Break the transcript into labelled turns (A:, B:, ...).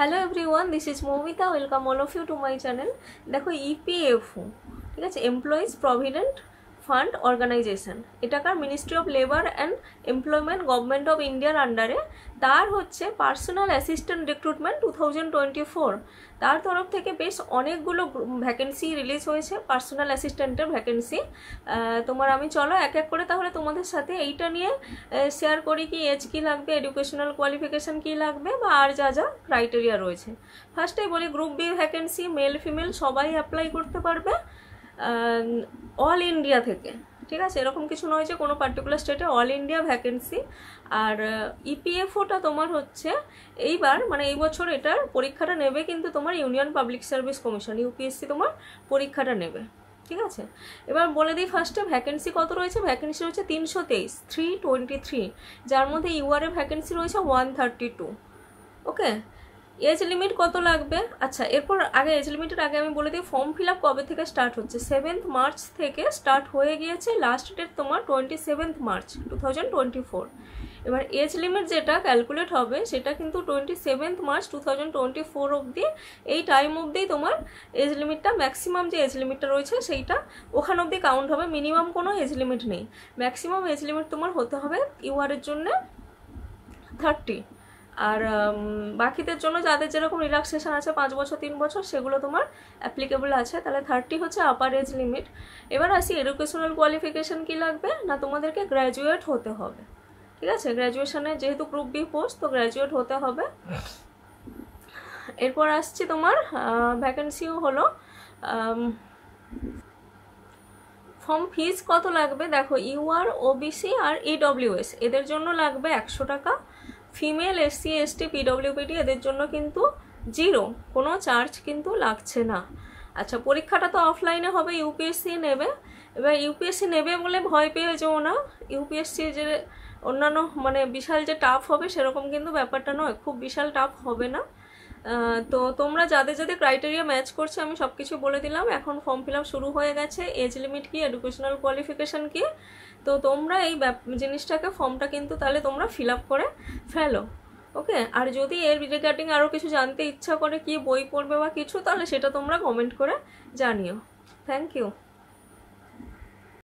A: Hello everyone this is Moumita welcome all of you to my channel দেখো EPFO ঠিক আছে? Employees provident fund organisation. এটাকার ministry of labour and employment government of ইন্ডিয়ার আন্ডারে তার হচ্ছে personal assistant recruitment two thousand twenty four তার তরফ থেকে বেশ অনেকগুলো ভ্যাকেন্সি রিলিজ হয়েছে পার্সোনাল অ্যাসিস্ট্যান্টের ভ্যাকেন্সি তোমার আমি চলো এক এক করে তাহলে তোমাদের সাথে এইটা নিয়ে শেয়ার করি কি এজ কী লাগবে এডুকেশনাল কোয়ালিফিকেশান কী লাগবে বা আর যা যা ক্রাইটেরিয়া রয়েছে। ফার্স্টেই বলি group B vacancy male female সবাই অ্যাপ্লাই করতে পারবে। অল ইন্ডিয়া থেকে, ঠিক আছে? এরকম কিছু নয় যে কোনো পার্টিকুলার স্টেটে অল ইন্ডিয়া ভ্যাকেন্সি আর ইপিএফওটা তোমার হচ্ছে এইবার মানে এই বছর এটার পরীক্ষাটা নেবে কিন্তু তোমার union public service commission UPSC তোমার পরীক্ষাটা নেবে, ঠিক আছে? এবার বলে দিই ফার্স্টে ভ্যাকেন্সি কত রয়েছে? ভ্যাকেন্সি রয়েছে তিনশো তেইশ থ্রি টোয়েন্টি থ্রি যার মধ্যে ইউআরএ ভ্যাকেন্সি রয়েছে one thirty two okay age limit কত লাগবে? আচ্ছা এরপর আগে এজ লিমিটের আগে আমি বলে দিই ফর্ম ফিল আপ কবে থেকে স্টার্ট হচ্ছে? সেভেন্থ মার্চ থেকে স্টার্ট হয়ে গিয়েছে লাস্ট ডেট তোমার twenty seventh March two thousand twenty four এবার এজ লিমিট যেটা ক্যালকুলেট হবে, সেটা কিন্তু twenty seventh March two thousand twenty four অবধি এই টাইম অবধি তোমার এজ লিমিটটা ম্যাক্সিমাম যে এজ লিমিটটা রয়েছে, সেইটা ওখান অবধি কাউন্ট হবে। মিনিমাম কোনো এজ লিমিট নেই। ম্যাক্সিমাম এজ লিমিট তোমার হতে হবে ইউআরের জন্যে থার্টি আর বাকিদের জন্য যাদের যেরকম রিল্যাক্সেশন আছে পাঁচ বছর, তিন বছর, সেগুলো তোমার অ্যাপ্লিকেবল আছে। তাহলে থার্টি হচ্ছে আপার এজ লিমিট এবার আসি এডুকেশনাল কোয়ালিফিকেশান কী লাগবে? না, তোমাদেরকে গ্র্যাজুয়েট হতে হবে। ঠিক আছে? গ্র্যাজুয়েশনে যেহেতু গ্রুপ বি পোস্ট তো গ্র্যাজুয়েট হতে হবে। এরপর আসছি তোমার ভ্যাকেন্সিও হলো ফর্ম ফিজ কত লাগবে? দেখো ইউআর ওবিসি আর ইডব্লিউএস এদের জন্য লাগবে একশো টাকা। ফিমেল এসসি এসটি পিডব্লিউপিডি এদের জন্য কিন্তু জিরো কোনো চার্জ কিন্তু লাগছে না। আচ্ছা পরীক্ষাটা তো অফলাইনে হবে ইউপিএসসি নেবে। এবার ইউপিএসসি নেবে বলে ভয় পেয়ে যেও না ইউপিএসসি যে অন্যান্য মানে বিশাল যে টাফ হবে, সেরকম কিন্তু ব্যাপারটা নয়। খুব বিশাল টাফ হবে না। তো তোমরা যাদের যাদের ক্রাইটেরিয়া ম্যাচ করছে, আমি সব কিছু বলে দিলাম। এখন ফর্ম ফিল শুরু হয়ে গেছে এজ লিমিট কি এডুকেশনাল কোয়ালিফিকেশান কি? তো তোমরা এই জিনিসটাকে ফর্মটা কিন্তু তাহলে তোমরা ফিল করে ফেলো। ওকে? আর যদি এর রিগার্ডিং আরও কিছু জানতে ইচ্ছা করে কি বই পড়বে বা কিছু, তাহলে সেটা তোমরা কমেন্ট করে জানিও। Thank you